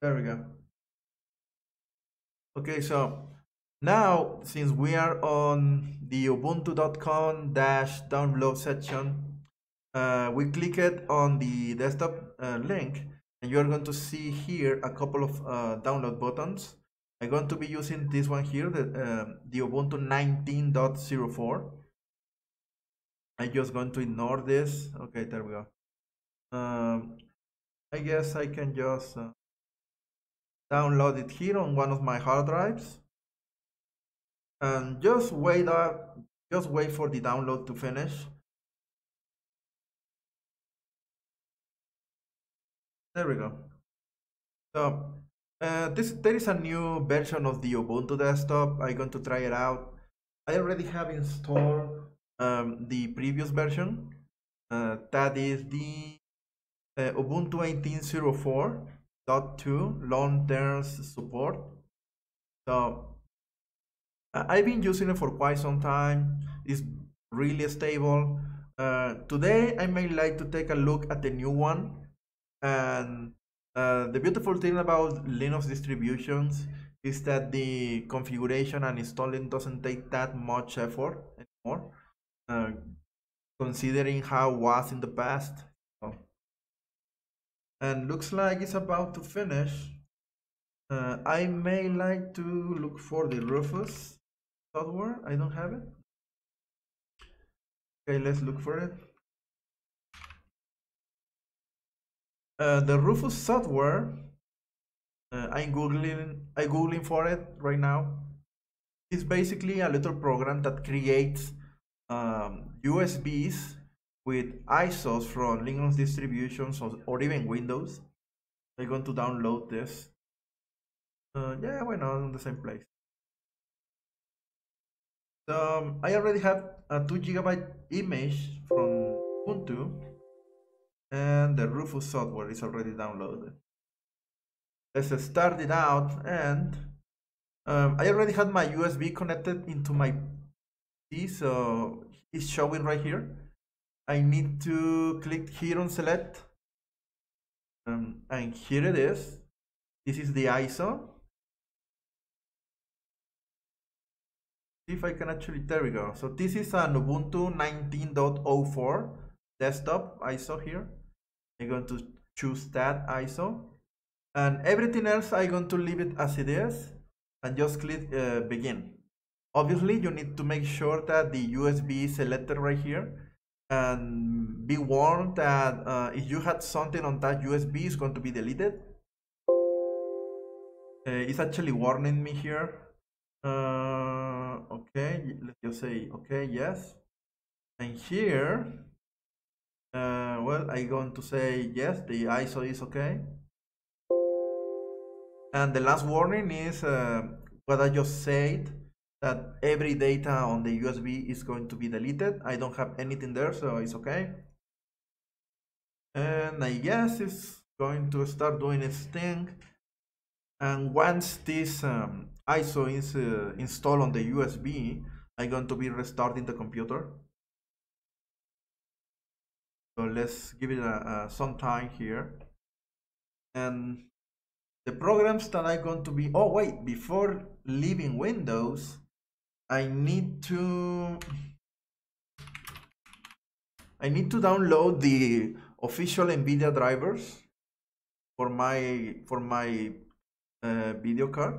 There we go. Okay, so now since we are on the ubuntu.com dash download section, uh, we click it on the desktop uh, link and you're going to see here a couple of uh, download buttons. I'm going to be using this one here, the, uh, the Ubuntu 19.04. I'm just going to ignore this. Okay, there we go. Um, I guess I can just uh, download it here on one of my hard drives. And just wait up just wait for the download to finish. There we go. So uh, this there is a new version of the ubuntu desktop. I'm going to try it out. I already have installed um, the previous version. Uh, that is the uh, ubuntu 1804 2 long-term support. So i've been using it for quite some time. It's really stable. Uh, today i may like to take a look at the new one. And uh, the beautiful thing about linux distributions is that the configuration and installing doesn't take that much effort anymore uh, considering how it was in the past and looks like it's about to finish. Uh, I may like to look for the Rufus software. I don't have it. Okay let's look for it. Uh, the Rufus software uh, I'm googling I googling for it right now. It's basically a little program that creates um, USBs with ISOs from Linux distributions or, or even Windows. I'm going to download this. Uh, yeah, why not on the same place? So um, I already have a 2 gigabyte image from Ubuntu and the Rufus software is already downloaded. Let's start it out and um, I already had my USB connected into my PC so it's showing right here I need to click here on select. Um, and here it is. This is the ISO see if I can actually there we go. So this is an Ubuntu 19.04 desktop ISO here. I'm going to choose that ISO and everything else I'm going to leave it as it is and just click uh, begin. Obviously you need to make sure that the USB is selected right here and be warned that uh, if you had something on that USB, it's going to be deleted. Uh, it's actually warning me here. Uh, okay, let's just say, okay, yes. And here, uh, well, I'm going to say, yes, the ISO is okay. And the last warning is uh, what I just said that every data on the USB is going to be deleted. I don't have anything there, so it's okay. And I guess it's going to start doing its thing. And once this um, ISO is uh, installed on the USB, I'm going to be restarting the computer. So let's give it a, a, some time here. And the programs that I'm going to be, oh wait, before leaving Windows, I need to I need to download the official NVIDIA drivers for my for my uh, video card.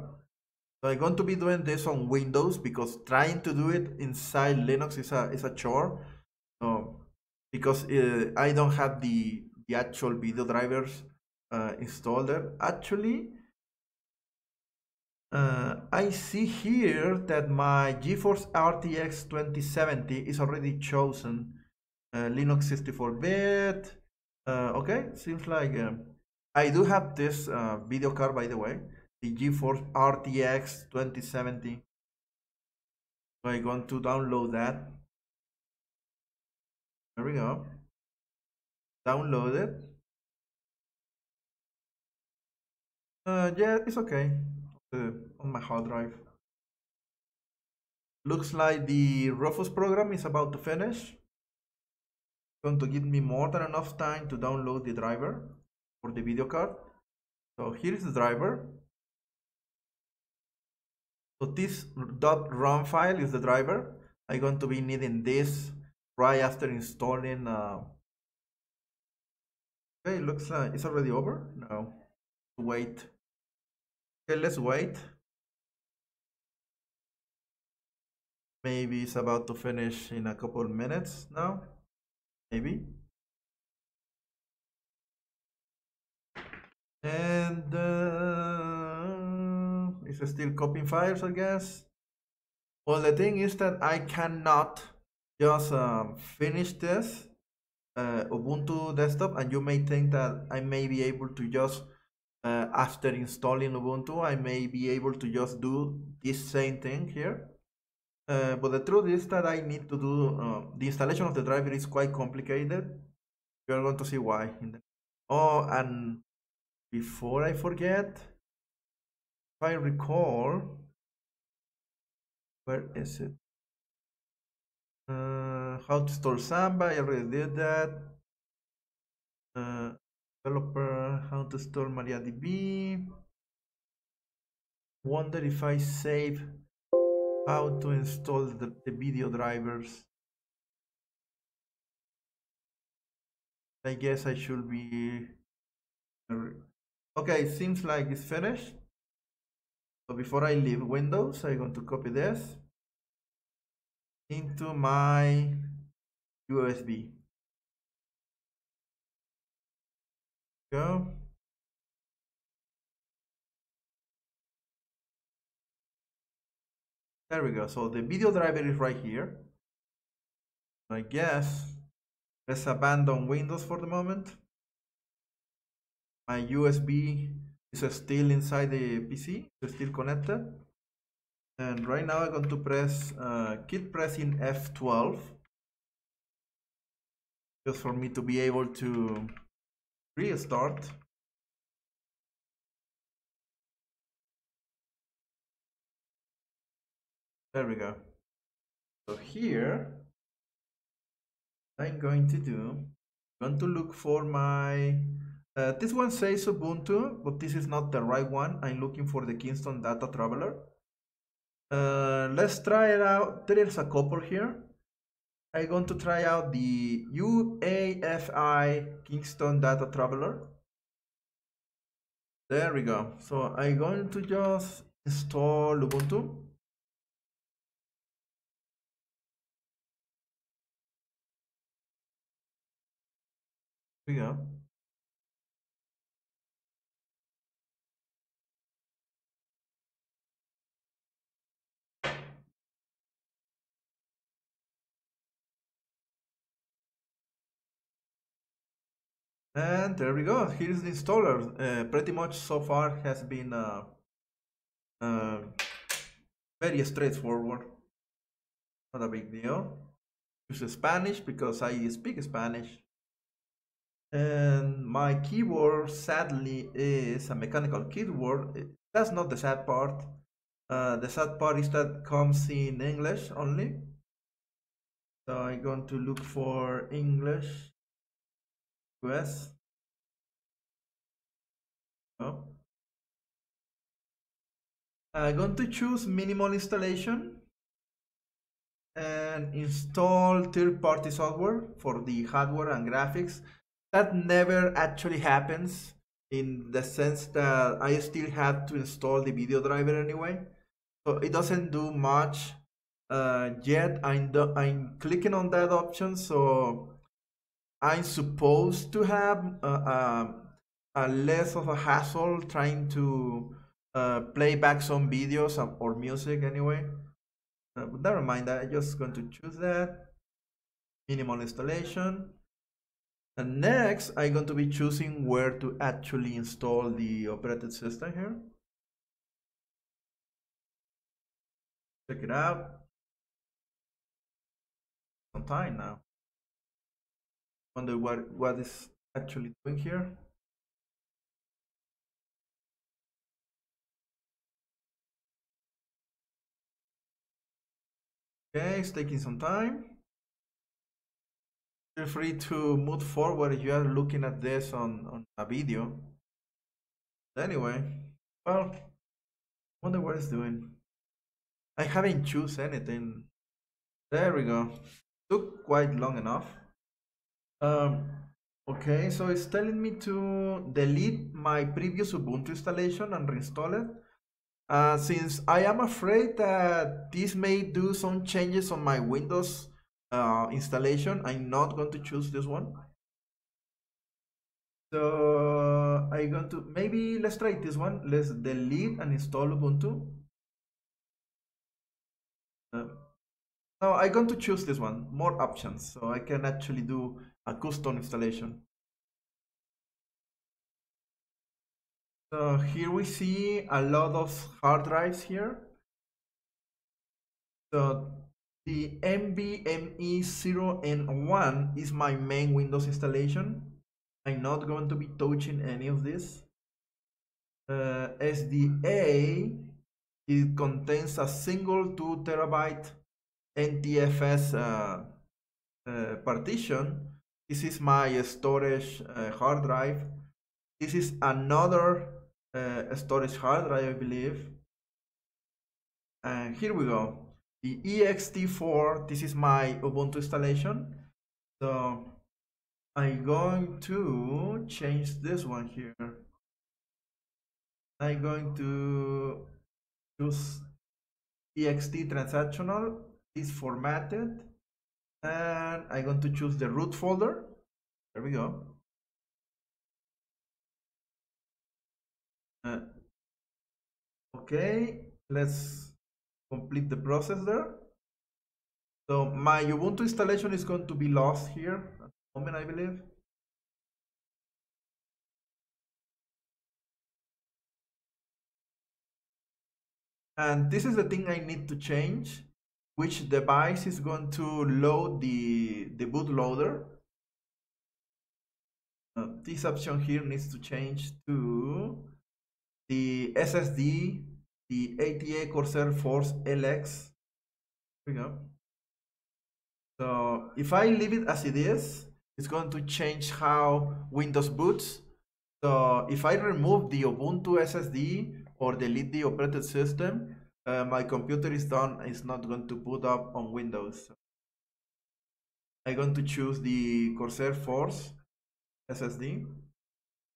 So I'm going to be doing this on Windows because trying to do it inside Linux is a is a chore. So because uh, I don't have the the actual video drivers uh, installed there. Actually, uh, I see here that my GeForce RTX 2070 is already chosen. Uh, Linux 64-bit. Uh, okay, seems like um, I do have this uh, video card, by the way, the GeForce RTX 2070. So I'm going to download that. There we go. Download it. Uh, yeah, it's okay on my hard drive. Looks like the Rufus program is about to finish. It's going to give me more than enough time to download the driver for the video card. So here is the driver. So this .run file is the driver. I'm going to be needing this right after installing. Uh... Okay, looks like it's already over. No, wait. Okay, let's wait. Maybe it's about to finish in a couple minutes now. Maybe. And uh, it's still copying files, I guess. Well, the thing is that I cannot just um, finish this uh, Ubuntu desktop, and you may think that I may be able to just uh, after installing Ubuntu, I may be able to just do this same thing here. Uh, but the truth is that I need to do uh, the installation of the driver is quite complicated. You are going to see why. oh, and before I forget, if I recall, where is it? Uh, how to store Samba, I already did that. Developer, how to store MariaDB. Wonder if I save how to install the, the video drivers. I guess I should be okay It seems like it's finished so before I leave Windows I'm going to copy this into my USB go. There we go. So the video driver is right here I guess let's abandon Windows for the moment. My USB is still inside the PC, it's still connected. And right now I'm going to press, uh, keep pressing F12 just for me to be able to restart. There we go. So here, I'm going to do, going to look for my uh, this one says Ubuntu, but this is not the right one. I'm looking for the Kingston Data Traveler. Uh, let's try it out. There is a couple here. I'm going to try out the UEFI Kingston Data Traveler. There we go. So I'm going to just install Ubuntu. Here we go. And there we go. Here's the installer. Uh, pretty much so far has been uh, uh, very straightforward. Not a big deal. Use Spanish because I speak Spanish. And my keyboard sadly is a mechanical keyboard. That's not the sad part. Uh, the sad part is that comes in English only. So I'm going to look for English Oh. I'm going to choose minimal installation and install third-party software for the hardware and graphics. That never actually happens in the sense that I still have to install the video driver anyway. So it doesn't do much uh, yet. I'm, I'm clicking on that option. So I'm supposed to have a, a, a less of a hassle trying to uh, play back some videos or music anyway. Uh, but never mind that, I'm just going to choose that. Minimal installation. And next, I'm going to be choosing where to actually install the operating system here. Check it out. Some time now wonder what what is actually doing here okay it's taking some time feel free to move forward if you are looking at this on on a video Anyway, well, wonder what it's doing. I haven't choose anything. There we go. Took quite long enough. Um, okay, so it's telling me to delete my previous Ubuntu installation and reinstall it. Uh, since I am afraid that this may do some changes on my Windows uh, installation, I'm not going to choose this one. So I'm going to, maybe let's try this one. Let's delete and install Ubuntu. Uh, now I'm going to choose this one, more options, so I can actually do a custom installation. So here we see a lot of hard drives here. So the NVMe 0 and 1 is my main Windows installation. I'm not going to be touching any of this. Uh, SDA, it contains a single 2 terabyte NTFS uh, uh, partition. This is my storage uh, hard drive. This is another uh, storage hard drive, I believe. And here we go. The ext4, this is my Ubuntu installation. So I'm going to change this one here. I'm going to choose ext transactional, is formatted, and I'm going to choose the root folder. There we go. Uh, okay, let's complete the process there. So my Ubuntu installation is going to be lost here at the moment, I believe. And this is the thing I need to change, which device is going to load the, the bootloader. Uh, this option here needs to change to the SSD, the ATA Corsair Force LX. Here we go. So if I leave it as it is, it's going to change how Windows boots. So if I remove the Ubuntu SSD or delete the operating system, uh, my computer is done. It's not going to boot up on Windows. I'm going to choose the Corsair Force SSD.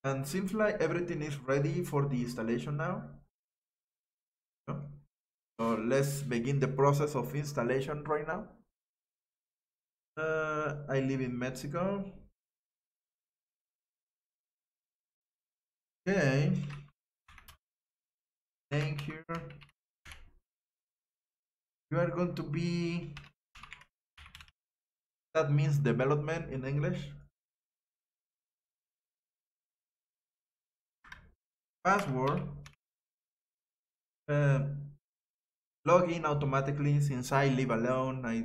And seems like everything is ready for the installation now. So let's begin the process of installation right now. Uh, I live in Mexico. Okay. Thank you. You are going to be, that means development in English. password uh, log in automatically since I live alone I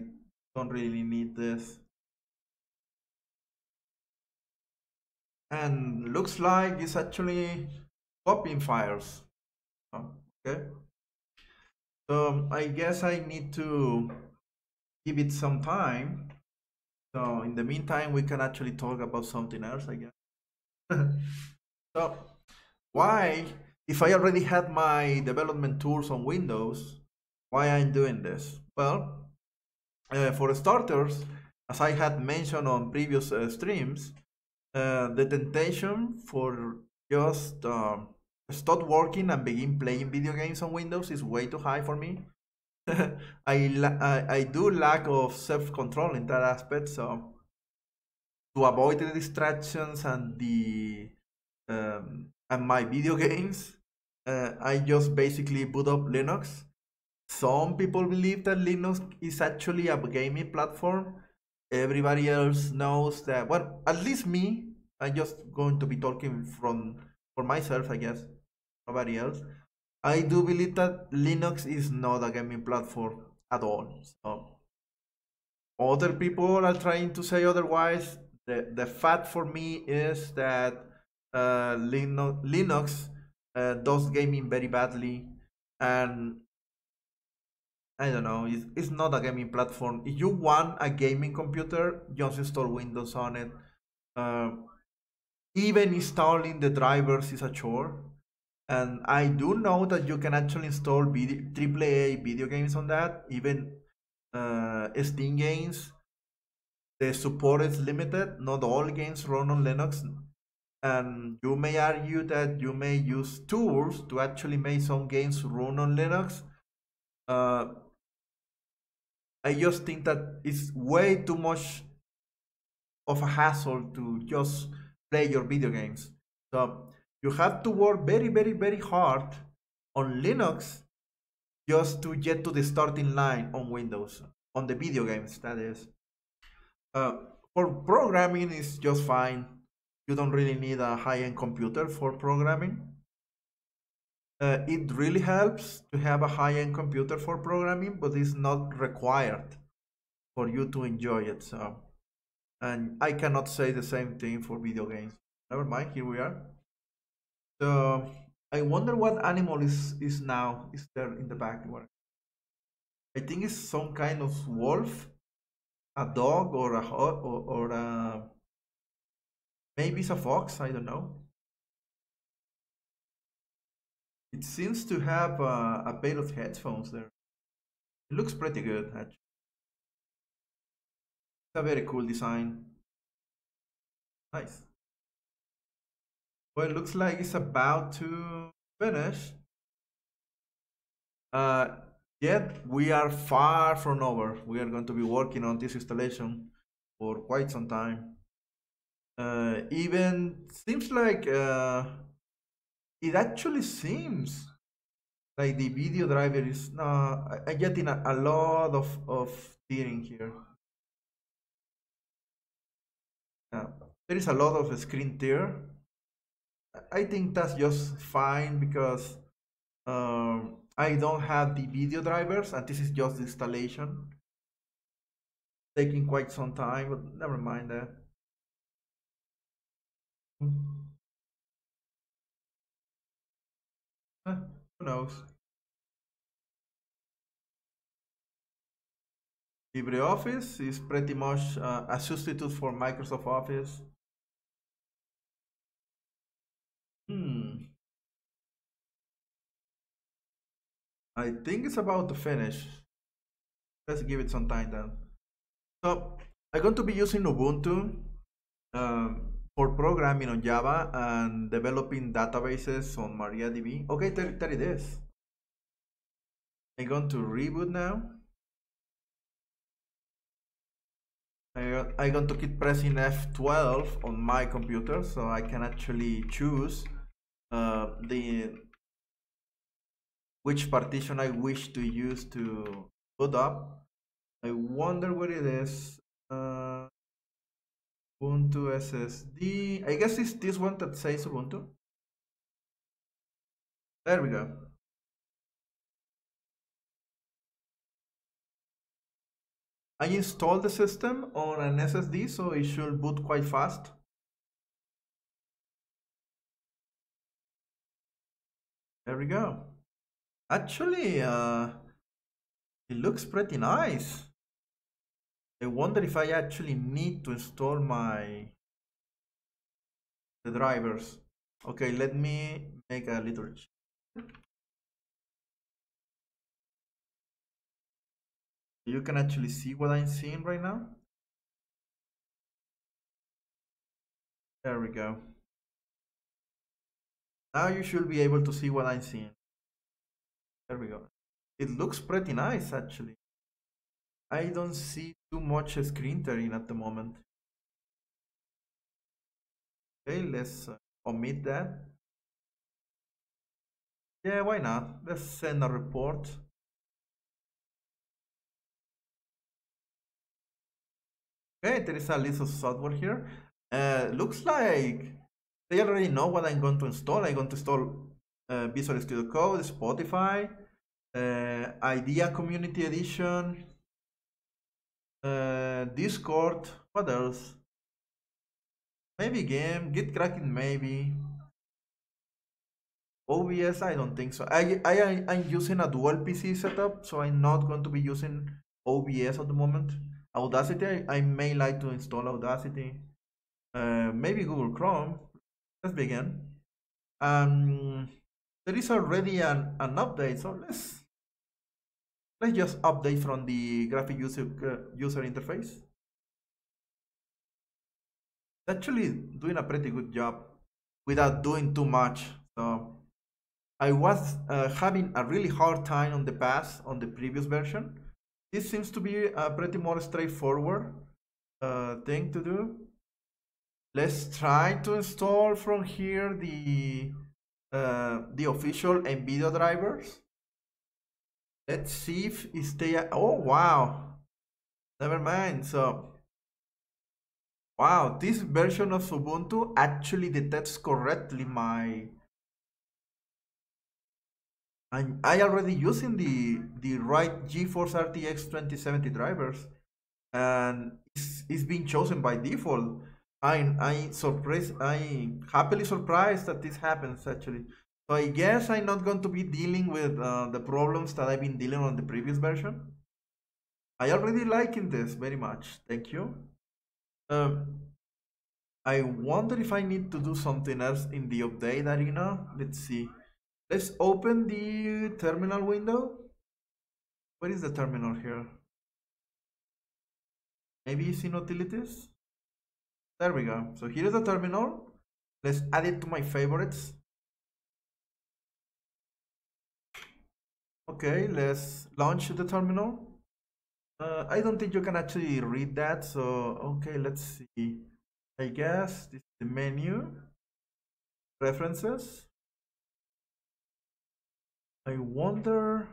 don't really need this. And looks like it's actually copying files. Oh, okay so I guess I need to give it some time. So in the meantime we can actually talk about something else I guess. So why if I already had my development tools on Windows why I'm doing this? Well uh, for starters as I had mentioned on previous uh, streams uh, the temptation for just um, stop working and begin playing video games on Windows is way too high for me I, I, I do lack of self-control in that aspect so to avoid the distractions and the um, and my video games, uh, I just basically boot up Linux. Some people believe that Linux is actually a gaming platform. Everybody else knows that, well, at least me, I'm just going to be talking from for myself, I guess, nobody else. I do believe that Linux is not a gaming platform at all. So other people are trying to say otherwise. The, the fact for me is that uh, Linux, Linux uh, does gaming very badly, and I don't know. It's, it's not a gaming platform. If you want a gaming computer, just install Windows on it. Uh, even installing the drivers is a chore. And I do know that you can actually install video, AAA video games on that, even uh, Steam games. The support is limited. Not all games run on Linux, and you may argue that you may use tools to actually make some games run on Linux. Uh, I just think that it's way too much of a hassle to just play your video games. So you have to work very, very, very hard on Linux just to get to the starting line on Windows, on the video games, that is. Uh, for programming, it's just fine. You don't really need a high-end computer for programming. Uh, it really helps to have a high-end computer for programming, but it's not required for you to enjoy it. So, and I cannot say the same thing for video games. Never mind. Here we are. So I wonder what animal is is now is there in the backyard. I think it's some kind of wolf, a dog, or a or, or a maybe it's a fox. I don't know. It seems to have a, a pair of headphones there. It looks pretty good actually. It's a very cool design. Nice. Well, it looks like it's about to finish. Uh, yet we are far from over. We are going to be working on this installation for quite some time. Uh, even seems like uh, it actually seems like the video driver is no I'm getting a, a lot of of tearing here. Yeah, there is a lot of screen tear I think that's just fine because um, I don't have the video drivers and this is just installation. Taking quite some time, but never mind that. Eh, who knows? LibreOffice is pretty much uh, a substitute for Microsoft Office. I think it's about to finish. Let's give it some time then. So I'm going to be using Ubuntu um, for programming on Java and developing databases on MariaDB. Okay, there, there it is. I'm going to reboot now. I'm going to keep pressing F12 on my computer so I can actually choose uh, the which partition I wish to use to boot up. I wonder where it is. Uh, Ubuntu SSD. I guess it's this one that says Ubuntu. There we go. I installed the system on an SSD, so it should boot quite fast. There we go. Actually, uh, it looks pretty nice. I wonder if I actually need to install my the drivers. Okay, let me make a little you can actually see what I'm seeing right now. There we go. Now you should be able to see what I'm seeing. There we go. It looks pretty nice actually. I don't see too much screen tearing at the moment. Okay, let's uh, omit that. Yeah, why not? Let's send a report. Okay, there is a list of software here. Uh, looks like they already know what I'm going to install. I'm going to install uh, Visual Studio Code, Spotify, uh, IDEA Community Edition, uh, Discord, what else? Maybe game, Gitkraken maybe. OBS, I don't think so. I, I, I'm using a dual PC setup, so I'm not going to be using OBS at the moment. Audacity, I, I may like to install Audacity. Uh, maybe Google Chrome, let's begin. Um, there is already an, an update, so let's let's just update from the graphic user uh, user interface. Actually, doing a pretty good job without doing too much. So I was uh, having a really hard time on the past on the previous version. This seems to be a pretty more straightforward uh, thing to do. Let's try to install from here the uh, the official NVIDIA drivers. Let's see if, are, oh wow, never mind. So, wow, this version of Ubuntu actually detects correctly my, I'm I already using the, the right GeForce RTX 2070 drivers and it's, it's been chosen by default. I I surprised I happily surprised that this happens actually. So I guess I'm not going to be dealing with uh, the problems that I've been dealing on the previous version. I already liking this very much. Thank you. Um, I wonder if I need to do something else in the update arena. Let's see. Let's open the terminal window. Where is the terminal here? Maybe it's in utilities. There we go. So here is the terminal. Let's add it to my favorites. Okay, let's launch the terminal. Uh, I don't think you can actually read that. So, okay, let's see. I guess this is the menu. Preferences. I wonder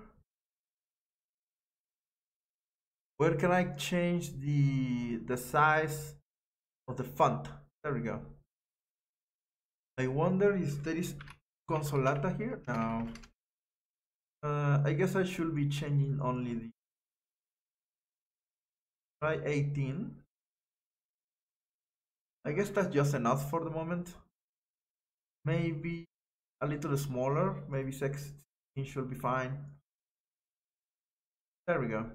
where can I change the the size of the font. There we go. I wonder if there is Consolata here. Now, uh, I guess I should be changing only the try 18. I guess that's just enough for the moment. Maybe a little smaller, maybe 16 should be fine. There we go.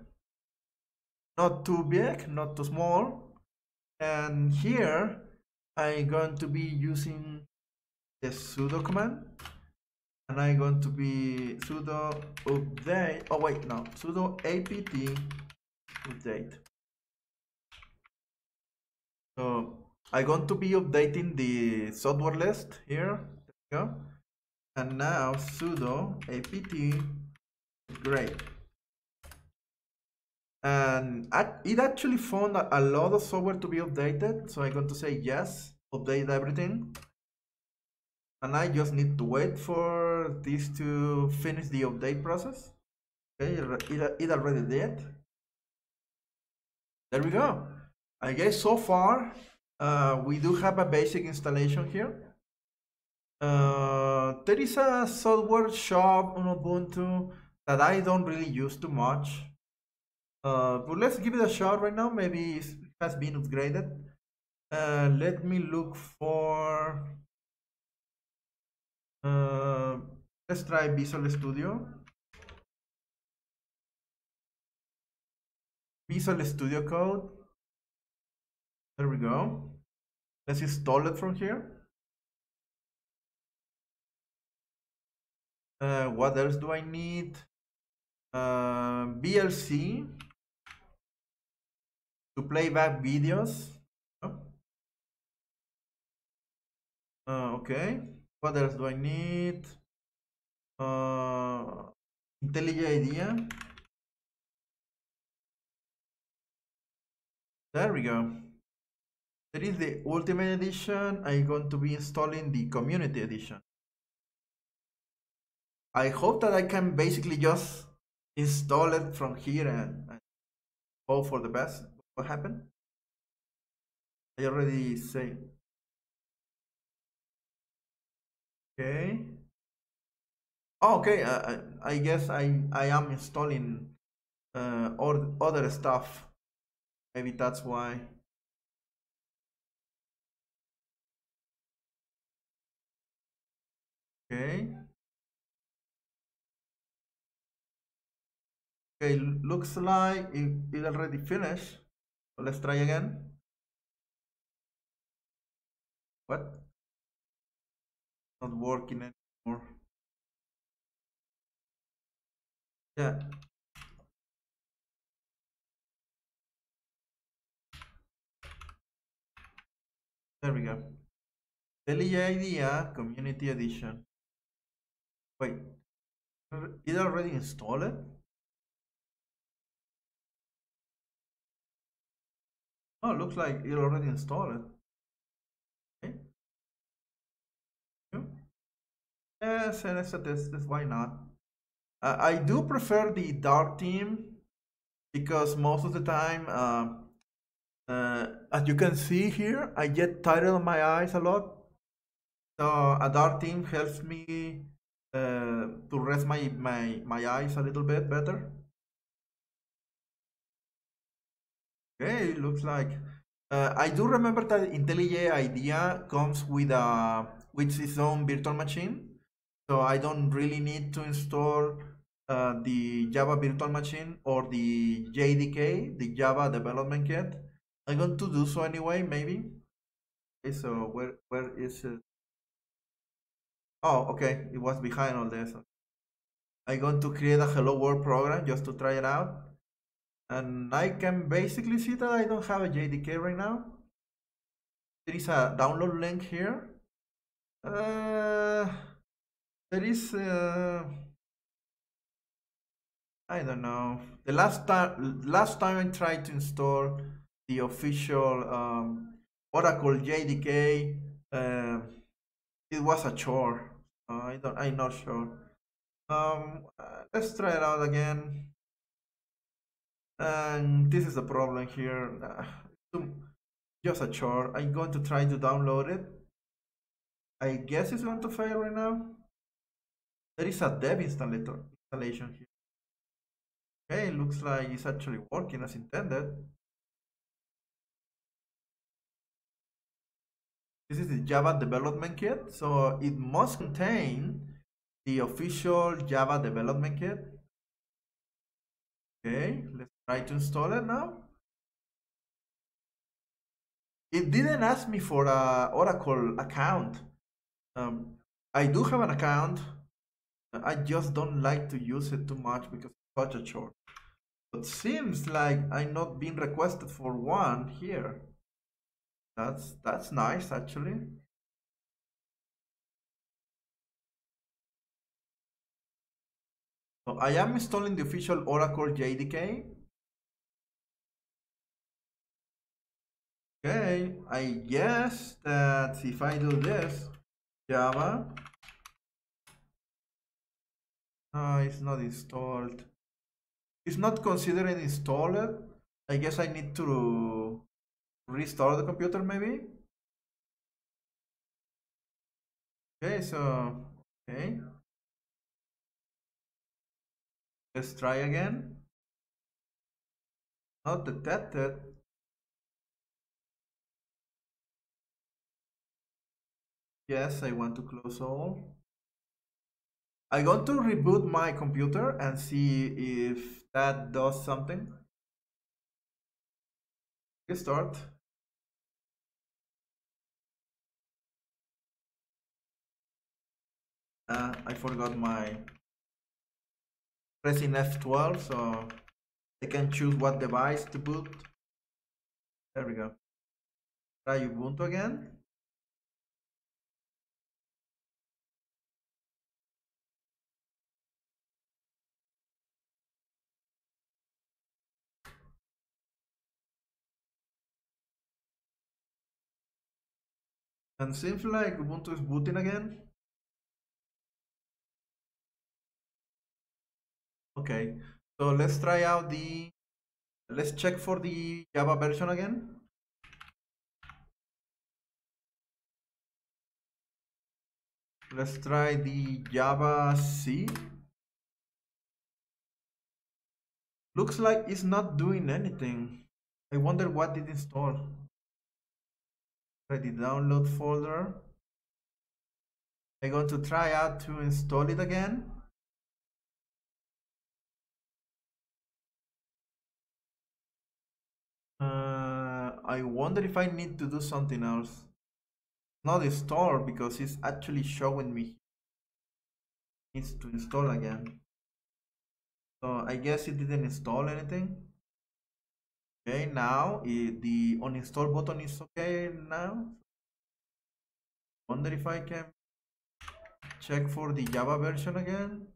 Not too big, not too small and here I'm going to be using the sudo command and I'm going to be sudo update? Oh wait no. Sudo apt update. So I'm going to be updating the software list here. There go. And now sudo apt great. and it actually found a lot of software to be updated so i'm going to say yes update everything and i just need to wait for this to finish the update process okay it, already did there we go i guess so far uh, we do have a basic installation here uh, there is a software shop on ubuntu that i don't really use too much uh, but let's give it a shot right now. Maybe it has been upgraded. Uh, let me look for. Uh, let's try Visual Studio. Visual Studio Code. There we go. Let's install it from here. Uh, what else do I need? Uh, VLC to play back videos. Uh, okay. What else do I need? Uh, IntelliJ IDEA. There we go. There is the Ultimate Edition. I'm going to be installing the Community Edition. I hope that I can basically just install it from here and, and hope for the best. What happened? I already say. Okay. Oh, okay. Uh, I guess I I am installing uh, or other stuff. Maybe that's why. Okay. Okay, looks like it, it already finished. So let's try again. What? Not working anymore. Yeah. There we go. IntelliJ IDEA Community Edition. Wait, did I already install it? Oh, looks like it already installed it. Okay. Yes, and it's a. Why not? Uh, I do prefer the dark team because most of the time, uh, uh, as you can see here, I get tired of my eyes a lot. So a dark team helps me uh, to rest my, my, my eyes a little bit better. Okay, looks like uh, I do remember that IntelliJ IDEA comes with a with its own virtual machine, so I don't really need to install uh, the Java virtual machine or the JDK, the Java development kit. I'm going to do so anyway, maybe. Okay, so where where is it? Oh, okay, it was behind all this. I'm going to create a Hello World program just to try it out. And I can basically see that I don't have a JDK right now. There is a download link here. Uh, there is, uh, I don't know. The last time, last time I tried to install the official um, Oracle JDK, uh, it was a chore. Uh, I don't, I'm not sure. Um, let's try it out again. And this is the problem here. Uh, just a chore. I'm going to try to download it. I guess it's going to fail right now. There is a deb installator installation here. Okay, looks like it's actually working as intended. This is the Java development kit, so it must contain the official Java development kit. Okay, let's try to install it now. It didn't ask me for a Oracle account. Um, I do have an account. I just don't like to use it too much because it's such a chore. But seems like I'm not being requested for one here. That's that's nice actually. So I am installing the official Oracle JDK. Okay, I guess that if I do this, Java, no, it's not installed. It's not considered installed. I guess I need to restart the computer maybe. Okay, so, okay. Let's try again. Not detected. Yes, I want to close all. I want to reboot my computer and see if that does something. Start. Uh, I forgot my pressing F12 so I can choose what device to boot. There we go. Try Ubuntu again. And seems like Ubuntu is booting again. Okay, so let's try out the, let's check for the Java version again. Let's try the javac. Looks like it's not doing anything. I wonder what it installed. The download folder. I'm going to try out to install it again. Uh, I wonder if I need to do something else. Not install because it's actually showing me needs to install again. So I guess it didn't install anything. Okay, now it, the uninstall button is okay now. Wonder if I can check for the Java version again.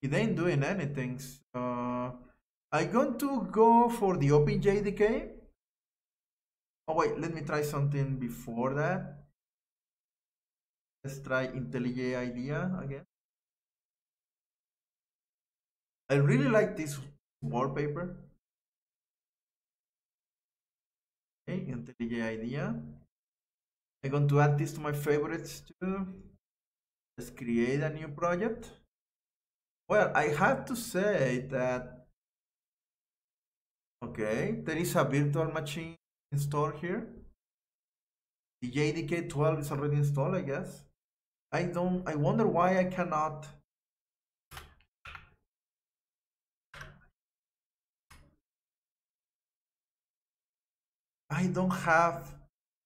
It ain't doing anything. So uh, I'm going to go for the OpenJDK. Oh wait, let me try something before that. Let's try IntelliJ IDEA again. I really like this wallpaper. Okay, IntelliJ IDEA. I'm going to add this to my favorites too. Let's create a new project. Well, I have to say that, okay, there is a virtual machine installed here. The JDK 12 is already installed, I guess. I don't, I wonder why I cannot I don't have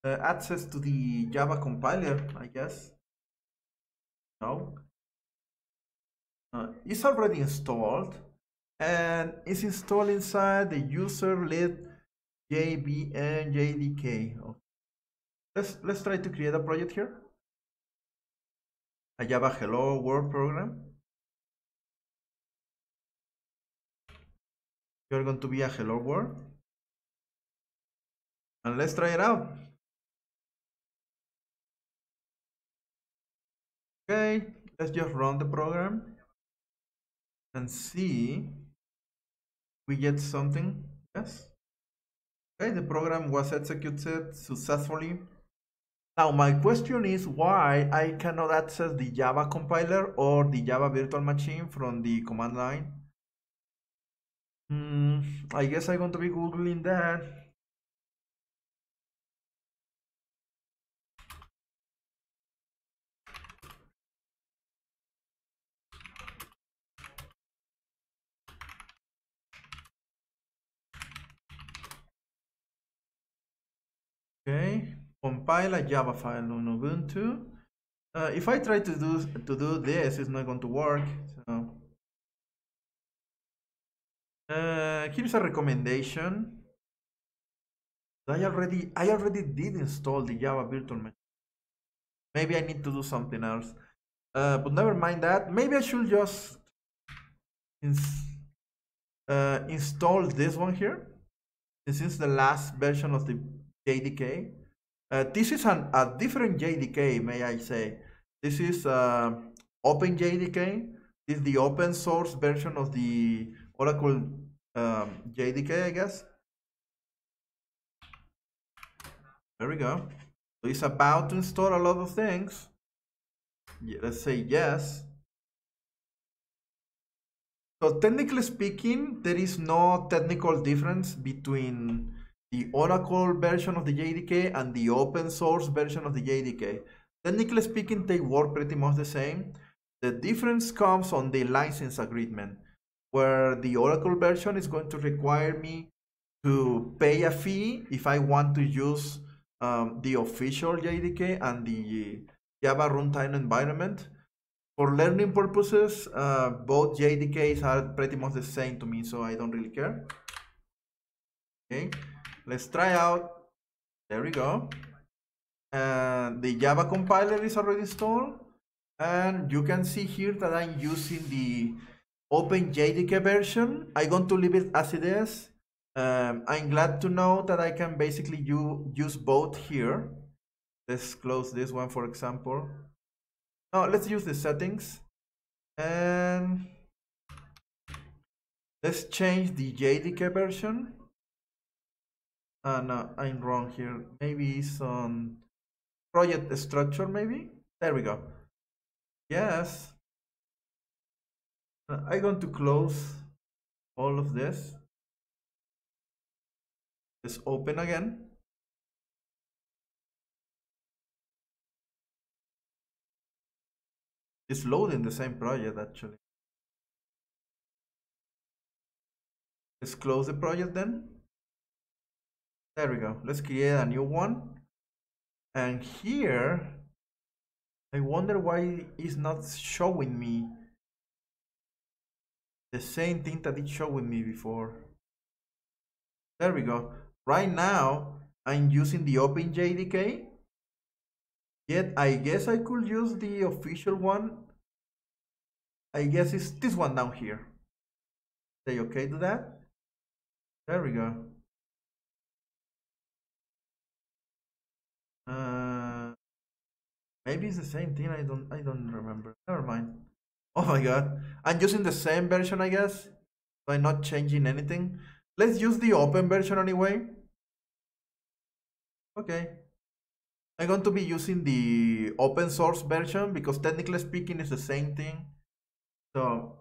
uh, access to the Java compiler, I guess. No. Uh, it's already installed and it's installed inside the user lib jvm jdk. Okay. Let's let's try to create a project here. A Java Hello World program. You're going to be a Hello World. And let's try it out. Okay, let's just run the program and see we get something. Yes. Okay, the program was executed successfully. Now my question is why I cannot access the Java compiler or the Java virtual machine from the command line. Hmm, I guess I'm going to be googling that. Okay, compile a Java file on Ubuntu. Uh, if I try to do to do this, it's not going to work. So uh, here's a recommendation. I already I already did install the Java virtual machine. Maybe I need to do something else. Uh, but never mind that. Maybe I should just ins uh, install this one here. This is the last version of the JDK. Uh, this is an, a different JDK, may I say. This is uh, Open JDK. This is the open source version of the Oracle um, JDK, I guess. There we go. So it's about to install a lot of things. Yeah, let's say yes. So technically speaking, there is no technical difference between the Oracle version of the JDK and the open source version of the JDK. Technically speaking, they work pretty much the same. The difference comes on the license agreement, where the Oracle version is going to require me to pay a fee if I want to use um, the official JDK and the Java runtime environment. For learning purposes, uh, both JDKs are pretty much the same to me, so I don't really care. Okay let's try out. There we go. And the Java compiler is already installed. And you can see here that I'm using the OpenJDK version. I'm going to leave it as it is. Um, I'm glad to know that I can basically use both here. Let's close this one, for example. Now let's use the settings. And let's change the JDK version uh, no, I'm wrong here. Maybe it's on project structure, maybe? There we go. Yes. Uh, I'm going to close all of this. Let's open again. It's loading the same project actually. Let's close the project then. There we go. Let's create a new one. And here, I wonder why it's not showing me the same thing that it showed me before. There we go. Right now, I'm using the OpenJDK. Yet, I guess I could use the official one. I guess it's this one down here. Say okay to that. There we go. Uh, maybe it's the same thing. I don't. I don't remember. Never mind. Oh my god. I'm using the same version, I guess. So I'm not changing anything. Let's use the open version anyway. Okay. I'm going to be using the open source version because technically speaking it's the same thing. So,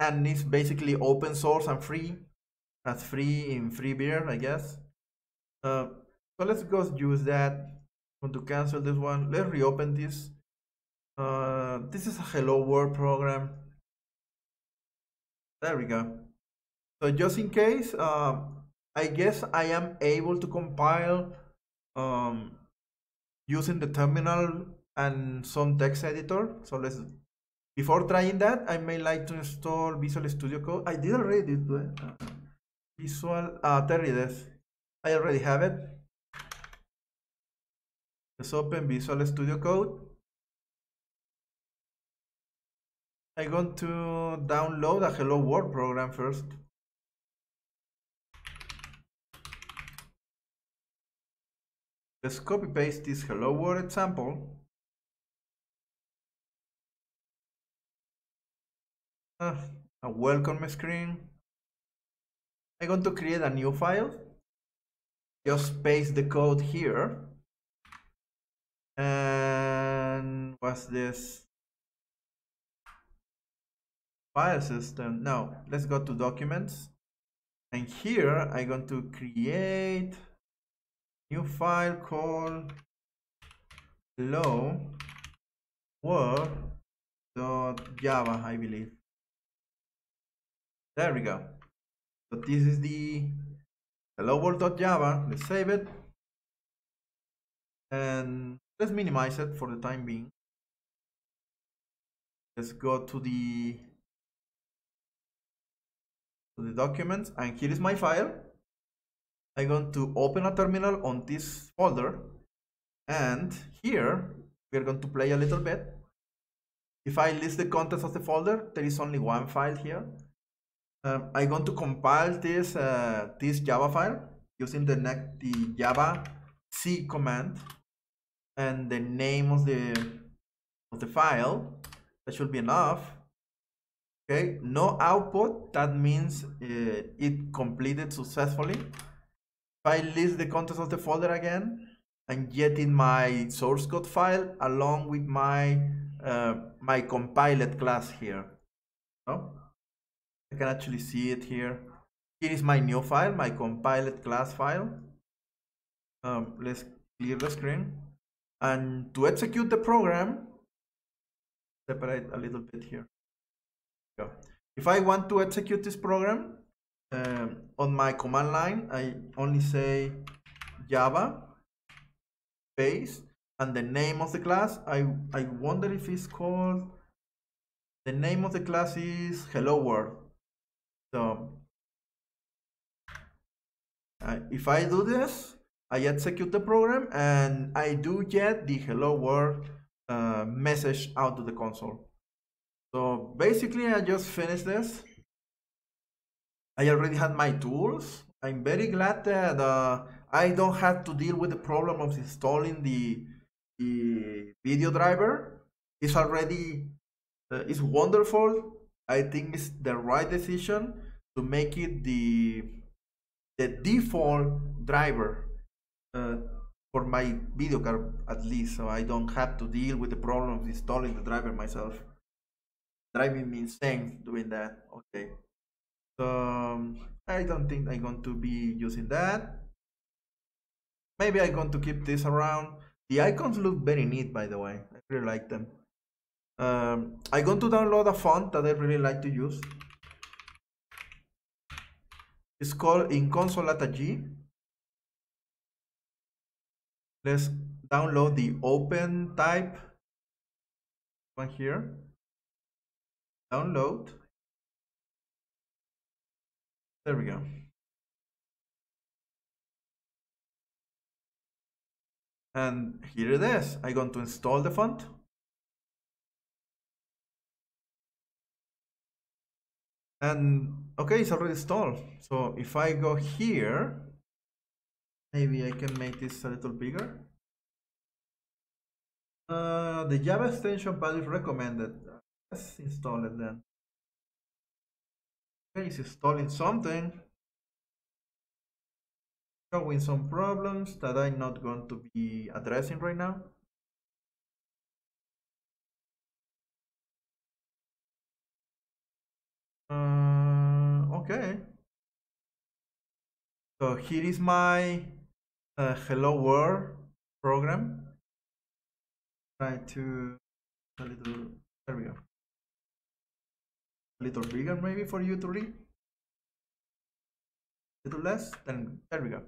and it's basically open source and free. That's free in free beer, I guess. Uh, so let's go use that. I'm to cancel this one. Let's reopen this. Uh, this is a hello world program. There we go. So just in case, uh, I guess I am able to compile um, using the terminal and some text editor. So let's, before trying that, I may like to install Visual Studio Code. I did already do it. Uh, Visual, uh, there it is. I already have it. Let's open Visual Studio Code. I'm going to download a Hello World program first. Let's copy paste this Hello World example. Uh, a welcome screen. I'm going to create a new file. Just paste the code here. And what's this? File system. Now, let's go to documents. And here I'm going to create new file called hello world.java, I believe. There we go. So this is the hello world.java. Let's save it. And let's minimize it for the time being. Let's go to the to the documents and here is my file. I'm going to open a terminal on this folder and here we're going to play a little bit. If I list the contents of the folder, there is only one file here. Um, I'm going to compile this uh, this Java file using the next the Java C command and the name of the of the file. That should be enough. Okay, no output. That means uh, it completed successfully. If I list the contents of the folder again, and get in my source code file along with my uh, my compiled class here. Oh, I can actually see it here. Here is my new file, my compiled class file. Um, let's clear the screen. And to execute the program, separate a little bit here. Go. If I want to execute this program um, on my command line, I only say Java space and the name of the class. I, I wonder if it's called, the name of the class is Hello World. So uh, if I do this, I execute the program and I do get the hello world uh, message out to the console. So basically I just finished this. I already had my tools. I'm very glad that uh, I don't have to deal with the problem of installing the, the video driver. It's already, uh, it's wonderful. I think it's the right decision to make it the, the default driver uh, for my video card at least so I don't have to deal with the problem of installing the driver myself. Driving me insane doing that okay. So um, I don't think I'm going to be using that. Maybe I'm going to keep this around. The icons look very neat by the way. I really like them. Um, I'm going to download a font that I really like to use. It's called Inconsolata-g let's download the open type one here download There we go. And here it is. I'm going to install the font. And okay, it's already installed. So if I go here, maybe I can make this a little bigger. Uh, the Java Extension Pack is recommended. Let's install it then. Okay, it's installing something. Showing some problems that I'm not going to be addressing right now. Uh, okay. So here is my uh, hello world program. Try to a little, there we go. A little bigger maybe for you to read. A little less, then there we go.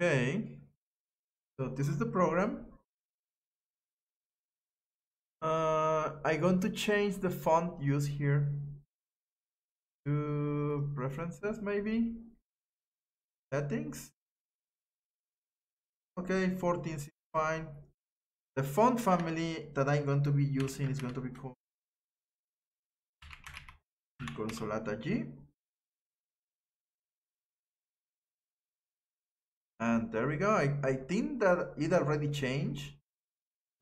Okay, so this is the program. Uh, I'm going to change the font used here to preferences maybe settings? Okay 14 is fine. The font family that I'm going to be using is going to be called Consolata G and there we go. I, I think that it already changed.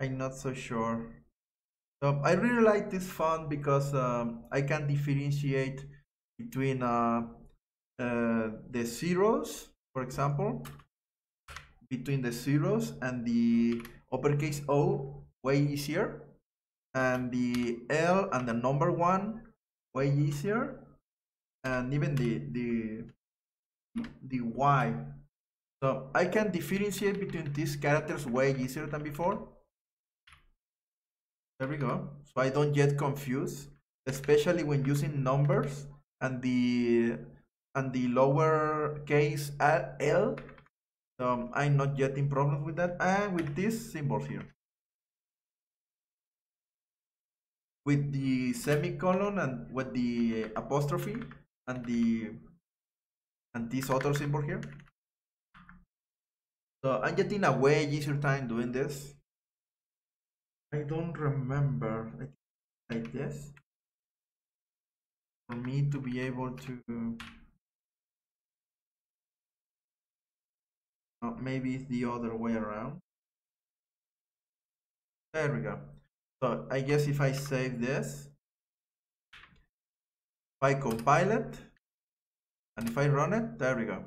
I'm not so sure. So I really like this font because um, I can differentiate between uh, uh, the zeros, for example, between the zeros and the uppercase O way easier, and the L and the number one way easier, and even the the the Y. So I can differentiate between these characters way easier than before. There we go. So I don't get confused, especially when using numbers and the and the lower case uh, L. So I'm not getting problems with that. And with these symbols here. With the semicolon and with the apostrophe and the and this other symbol here. So I'm getting a way easier time doing this. I don't remember like this for me to be able to uh, maybe it's the other way around. There we go. So I guess if I save this if I compile it and if I run it there we go.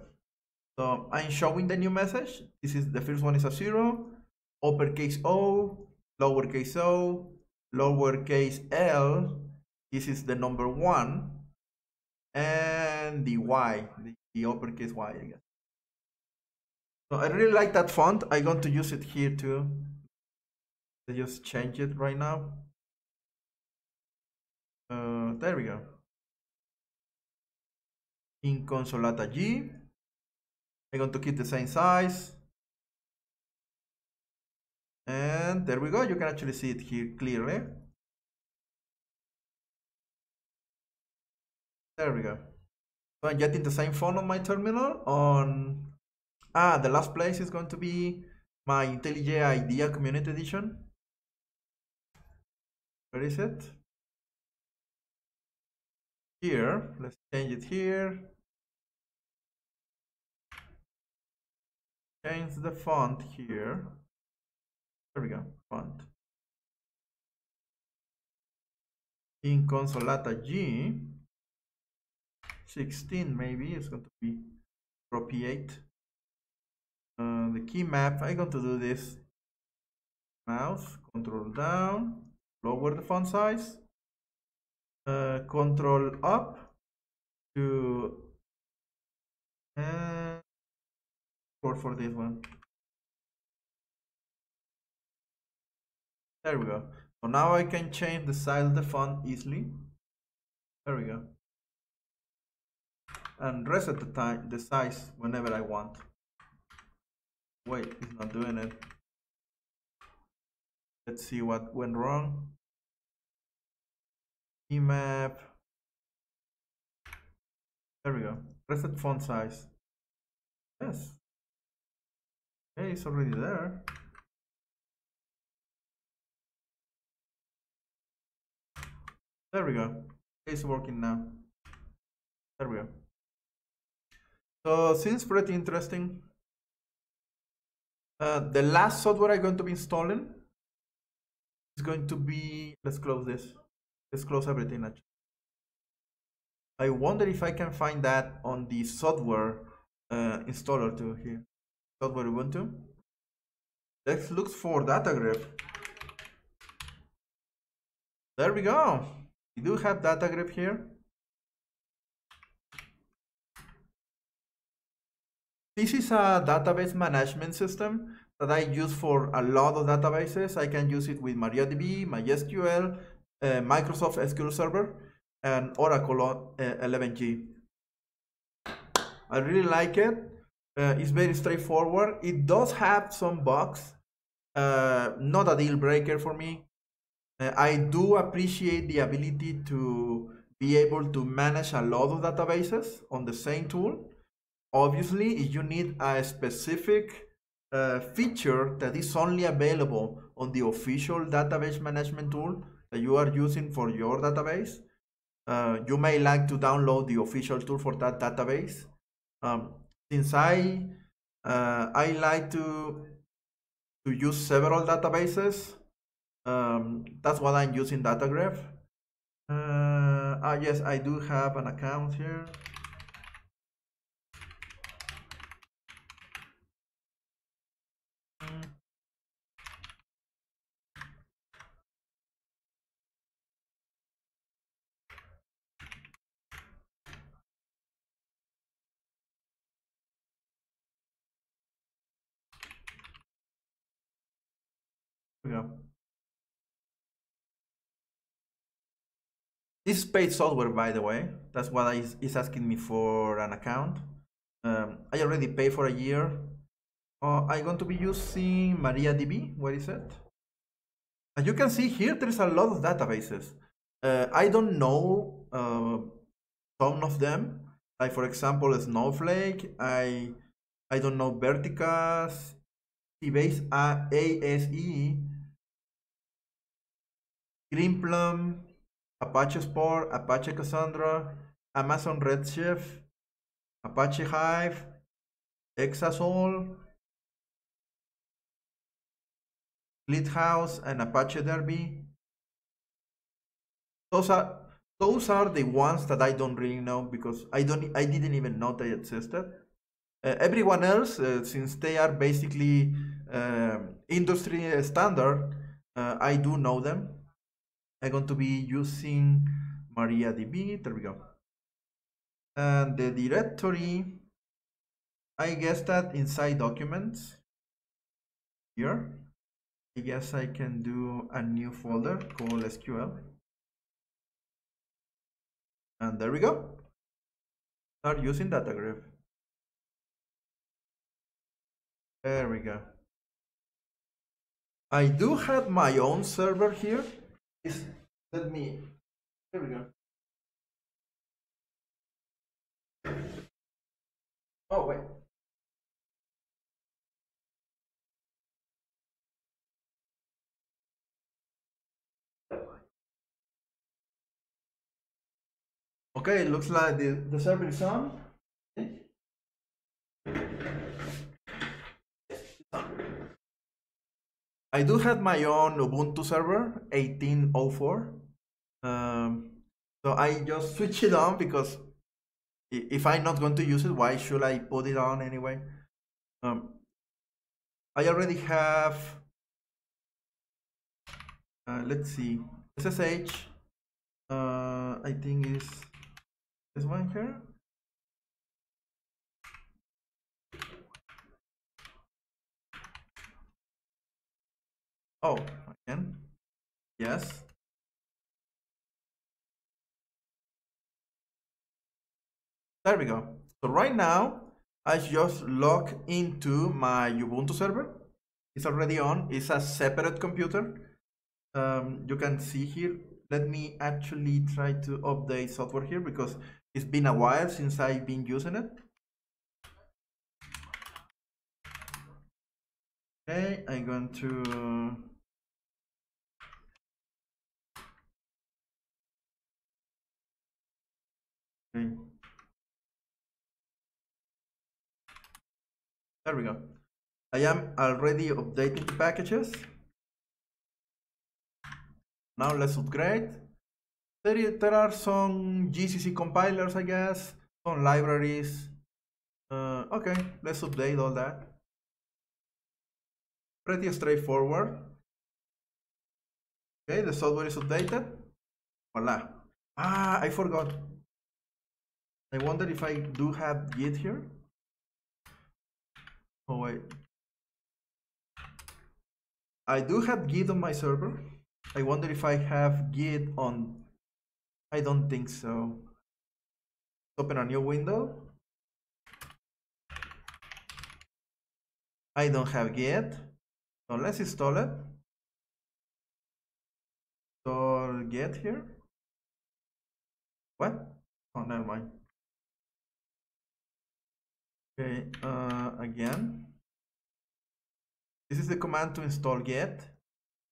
So I'm showing the new message. This is the first one is a zero uppercase O lowercase o lowercase l. This is the number one and the Y, the, the uppercase Y, I guess. So I really like that font. I'm going to use it here too. I just change it right now. Uh, there we go. Inconsolata-g, I'm going to keep the same size. And there we go. You can actually see it here clearly. There we go. So I'm getting the same font on my terminal on ah the last place is going to be my IntelliJ IDEA Community Edition. Where is it? Here, let's change it here. Change the font here. There we go, font. Inconsolata-g, 16 maybe it's going to be appropriate uh, the key map I'm going to do this. Mouse control down lower the font size. Uh, control up to uh, for for this one. There we go. So now I can change the size of the font easily. There we go. And reset the time the size whenever I want wait it's not doing it let's see what went wrong map There we go. Reset font size. Yes. Okay, it's already there. There we go. It's working now. There we go. So seems pretty interesting. Uh, the last software I'm going to be installing is going to be, let's close this. Let's close everything actually. I wonder if I can find that on the software uh, installer too here. Software Ubuntu. Let's look for DataGrip. There we go. We do have DataGrip here. This is a database management system that I use for a lot of databases. I can use it with MariaDB, MySQL, uh, Microsoft SQL Server, and Oracle uh, 11g. I really like it. Uh, it's very straightforward. It does have some bugs, uh, not a deal breaker for me. Uh, I do appreciate the ability to be able to manage a lot of databases on the same tool. Obviously, if you need a specific uh, feature that is only available on the official database management tool that you are using for your database, uh, you may like to download the official tool for that database. Um, since I uh, I like to to use several databases, um, that's what I'm using DataGrip. Uh, ah, yes, I do have an account here. Go. This is paid software, by the way. That's what is asking me for an account. Um, I already paid for a year. Uh, I'm going to be using MariaDB. What is it? As you can see here, there's a lot of databases. Uh, I don't know uh, some of them. Like for example, Snowflake. I I don't know Verticas, Sybase, ASE, Greenplum, Apache Spark, Apache Cassandra, Amazon Redshift, Apache Hive, Exasol, ClickHouse, and Apache Derby. Those are those are the ones that I don't really know because I don't I didn't even know they existed. Uh, everyone else, uh, since they are basically uh, industry standard, uh, I do know them. I'm going to be using MariaDB. There we go. And the directory, I guess that inside documents here, I guess I can do a new folder called SQL. And there we go. Start using DataGrip. There we go. I do have my own server here let me here we go oh wait okay it looks like the, the server is on I do have my own Ubuntu server, 1804. Um, so I just switch it on because if I'm not going to use it, why should I put it on anyway? Um, I already have, uh, let's see, SSH, uh, I think is this one here. Oh, again. Yes. There we go. So right now, I just log into my Ubuntu server. It's already on. It's a separate computer. Um, you can see here. Let me actually try to update software here because It's been a while since I've been using it. Okay, I'm going to okay. There we go. I am already updating the packages. Now let's upgrade. There, there are some GCC compilers, I guess, some libraries. Uh, okay, let's update all that. Pretty straightforward. Okay, the software is updated. Voila. Ah, I forgot. I wonder if I do have Git here. Oh wait. I do have Git on my server. I wonder if I have Git on. I don't think so. Open a new window. I don't have Git. So let's install it. Install Git here. What? Oh, never mind. Okay, uh, again. This is the command to install Git.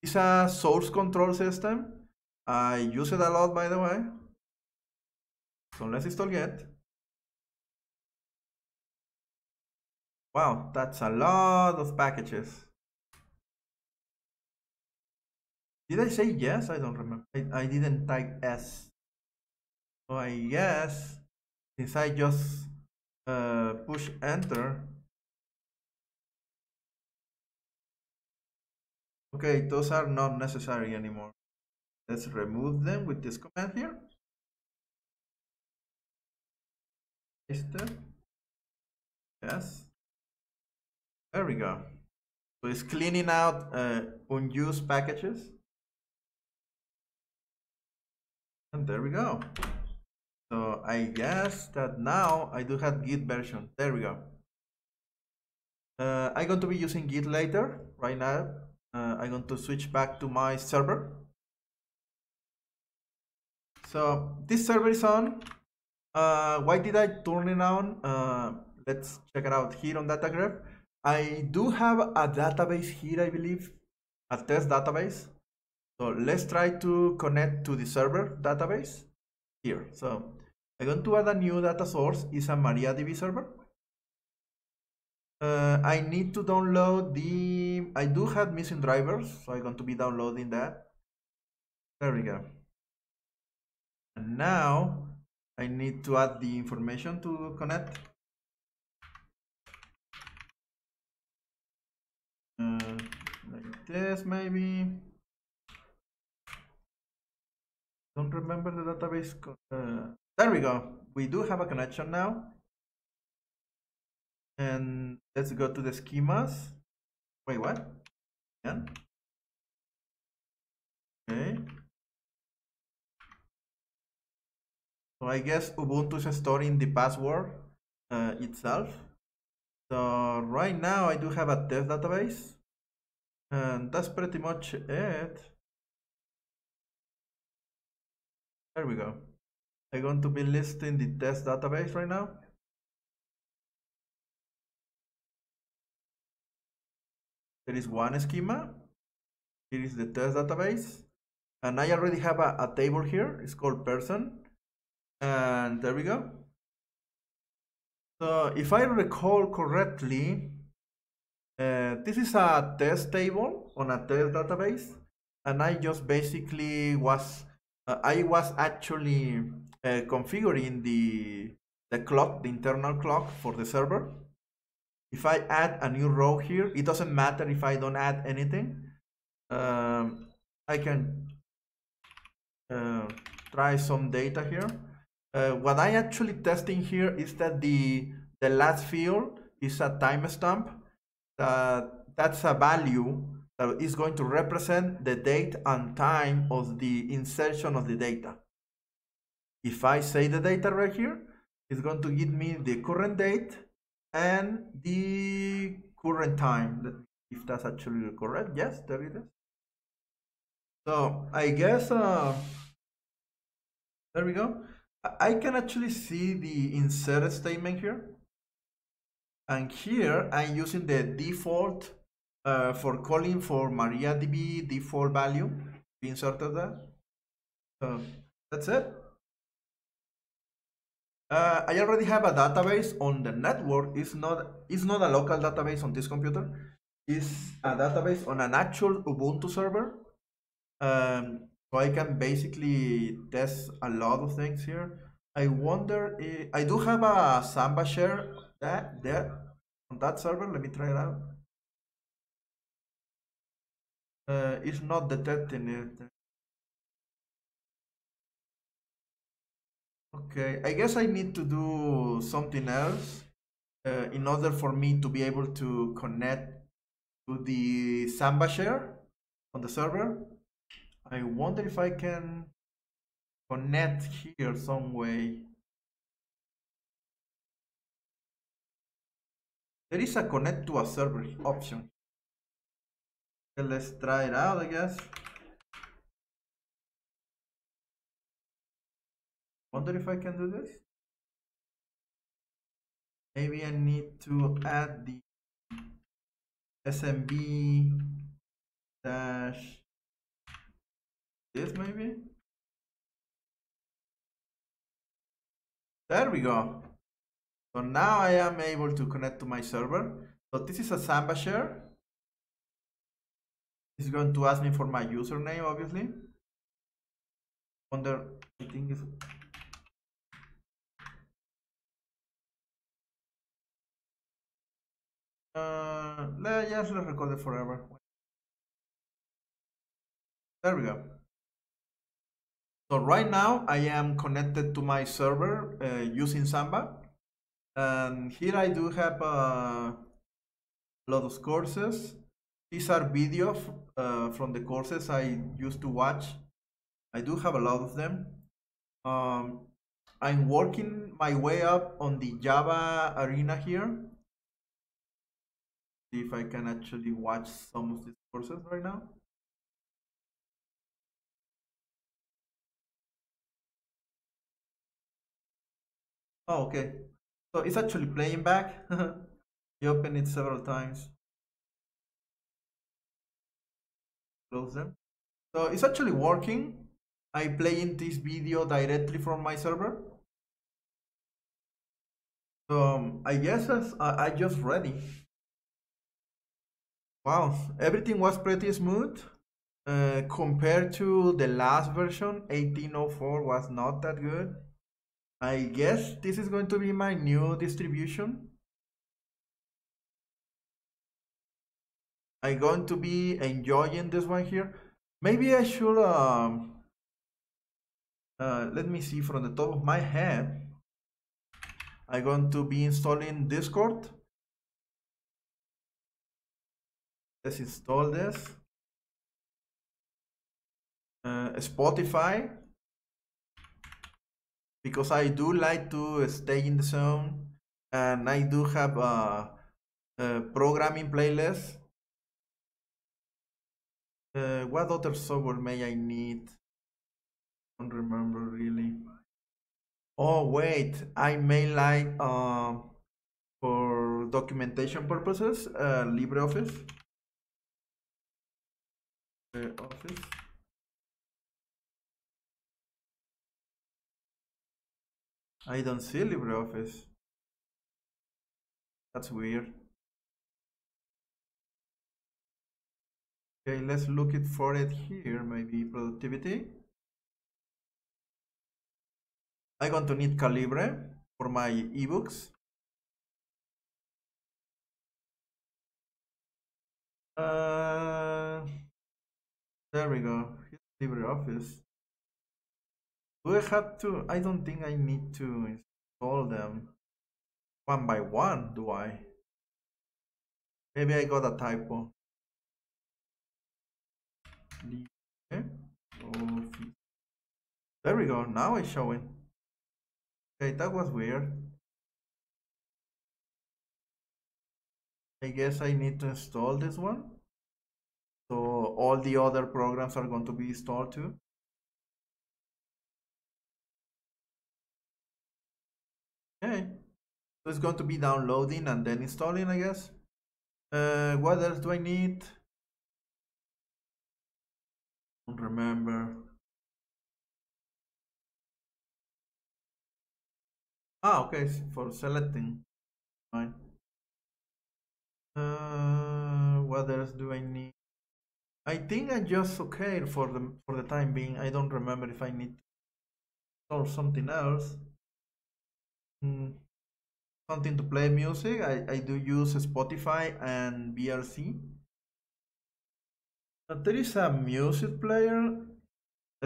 It's a source control system. I use it a lot, by the way. So let's install Git. Wow, that's a lot of packages. Did I say yes? I don't remember. I, I didn't type S. So I guess since I just uh, push enter. Okay, those are not necessary anymore. Let's remove them with this command here. Paste. Yes. There we go. So it's cleaning out uh, unused packages. And there we go. So I guess that now I do have Git version. There we go. Uh, I'm going to be using Git later. Right now, uh, I'm going to switch back to my server. So this server is on. Uh, why did I turn it on? Uh, let's check it out here on DataGrip I do have a database here, I believe, a test database. So let's try to connect to the server database here. So I'm going to add a new data source, is a MariaDB server. Uh, I need to download the, I do have missing drivers, so I'm going to be downloading that. There we go. And now I need to add the information to connect. Uh, like this maybe. Don't remember the database. Uh, there we go. We do have a connection now. And let's go to the schemas. Wait, what? Yeah. Okay. So I guess Ubuntu is storing the password uh, itself. So right now I do have a test database. And that's pretty much it. There we go. I'm going to be listing the test database right now. There is one schema. Here is the test database. And I already have a, a table here. It's called person. And there we go. So if I recall correctly, uh, this is a test table on a test database. And I just basically was, uh, I was actually uh, configuring the, the clock, the internal clock for the server. If I add a new row here, it doesn't matter if I don't add anything. Um, I can uh, try some data here. Uh, what I actually testing here is that the the last field is a timestamp. Uh, that's a value that is going to represent the date and time of the insertion of the data. If I say the data right here, it's going to give me the current date and the current time. If that's actually correct, yes, there it is. So I guess uh, there we go. I can actually see the insert statement here. And here I'm using the default uh, for calling for MariaDB default value. We inserted that. So that's it. Uh, I already have a database on the network. It's not, it's not a local database on this computer. It's a database on an actual Ubuntu server. Um, so I can basically test a lot of things here. I wonder if, I do have a Samba share that there on that server. Let me try it out. Uh, it's not detecting it. Okay, I guess I need to do something else uh, in order for me to be able to connect to the Samba share on the server. I wonder if I can connect here some way. There is a connect to a server option. Let's try it out, I guess. Wonder if I can do this. Maybe I need to add the SMB dash this maybe. There we go. So now I am able to connect to my server. So this is a Samba share. It's going to ask me for my username, obviously. Wonder, I think it's Uh, let, just let record it forever. There we go. So right now I am connected to my server uh, using Samba. And here I do have uh, a lot of courses. These are videos uh, from the courses I used to watch. I do have a lot of them. Um, I'm working my way up on the Java arena here see if I can actually watch some of these courses right now. Oh, okay. So it's actually playing back. you open it several times. Close them. So it's actually working. I play in this video directly from my server. So um, I guess I, I just ready. Wow, everything was pretty smooth. Uh, compared to the last version, 1804 was not that good. I guess this is going to be my new distribution. I'm going to be enjoying this one here. Maybe I should, um, uh, let me see from the top of my head. I'm going to be installing Discord. let's install this uh, Spotify because I do like to stay in the zone and I do have a, a programming playlist. Uh, what other software may I need? I don't remember really. Oh wait I may like uh, for documentation purposes uh, LibreOffice. Office I don't see LibreOffice that's weird okay let's look it for it here maybe productivity I'm going to need Calibre for my ebooks uh there we go. LibreOffice. Do I have to? I don't think I need to install them one by one, do I? Maybe I got a typo. There we go. Now it's showing. Okay, that was weird. I guess I need to install this one. So all the other programs are going to be installed too. So it's going to be downloading and then installing, I guess. Uh, what else do I need? Don't remember. Ah, okay, for selecting. Fine. Uh, what else do I need? I think I just okay for the for the time being. I don't remember if I need or something else. Mm, something to play music. I, I do use Spotify and VLC. But there is a music player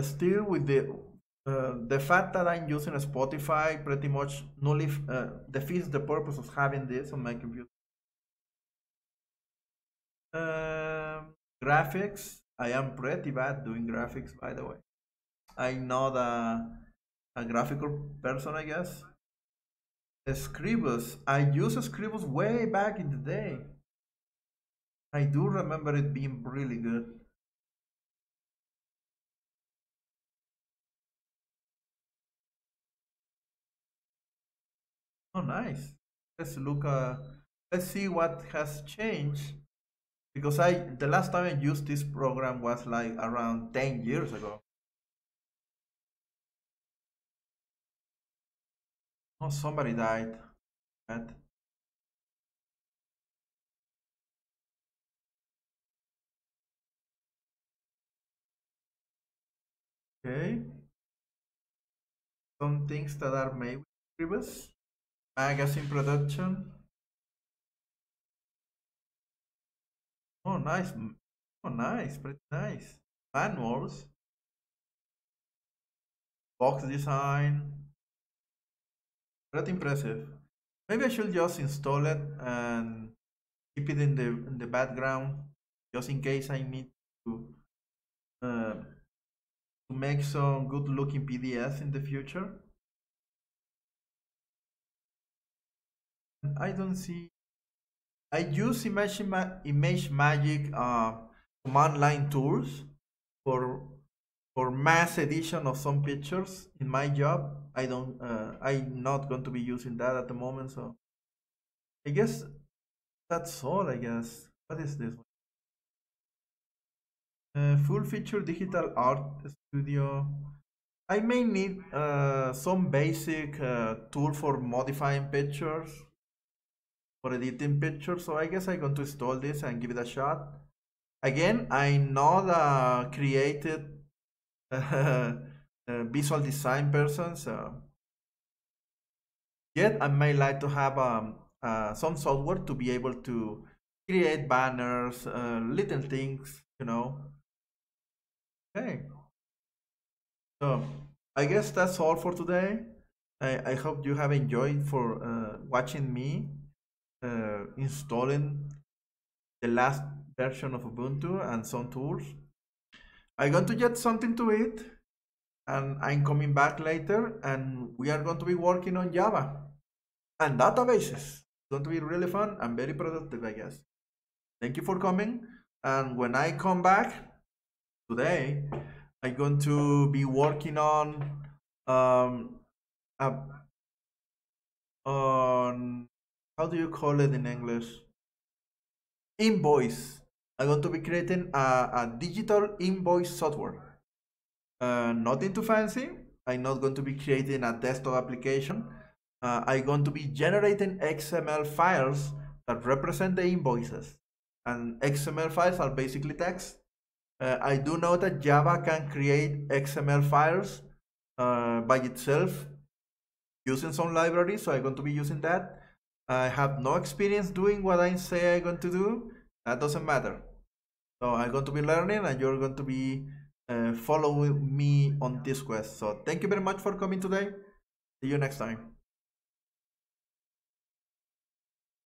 still with the uh, the fact that I'm using Spotify pretty much nullif uh, defeats the purpose of having this on my computer. Uh, graphics, I am pretty bad doing graphics, by the way. I'm not a, a graphical person, I guess. Scribus, I used Scribus way back in the day. I do remember it being really good. Oh, nice. Let's look, uh, let's see what has changed. Because I, the last time I used this program was like around 10 years ago. Oh, somebody died. Bad. Okay. Some things that are made with Scribus magazine production. Oh, nice. Oh, nice. Pretty nice. Manuals. Box design. Pretty impressive. Maybe I should just install it and keep it in the in the background just in case I need to uh, to make some good looking PDFs in the future. I don't see. I use Image, ImageMagick uh, command line tools for for mass edition of some pictures in my job. I don't. Uh, I'm not going to be using that at the moment. So I guess that's all. I guess. What is this one? Uh, full feature digital art studio. I may need uh, some basic uh, tool for modifying pictures for editing pictures. So I guess I'm going to install this and give it a shot. Again, I'm not a created visual design person, so yet I may like to have um, uh, some software to be able to create banners, uh, little things, you know. Okay. So I guess that's all for today. I, I hope you have enjoyed for uh, watching me uh, installing the last version of Ubuntu and some tools. I'm going to get something to eat and I'm coming back later and we are going to be working on Java and databases. It's going to be really fun and very productive, I guess. Thank you for coming. And when I come back today, I'm going to be working on um, a, on how do you call it in English? Invoice. I'm going to be creating a, a digital invoice software. Uh, nothing too fancy. I'm not going to be creating a desktop application. Uh, I'm going to be generating XML files that represent the invoices. And XML files are basically text. Uh, I do know that Java can create XML files uh, by itself using some libraries, so I'm going to be using that. I have no experience doing what I say I'm going to do, that doesn't matter. So I'm going to be learning and you're going to be uh, following me on this quest. So thank you very much for coming today. See you next time.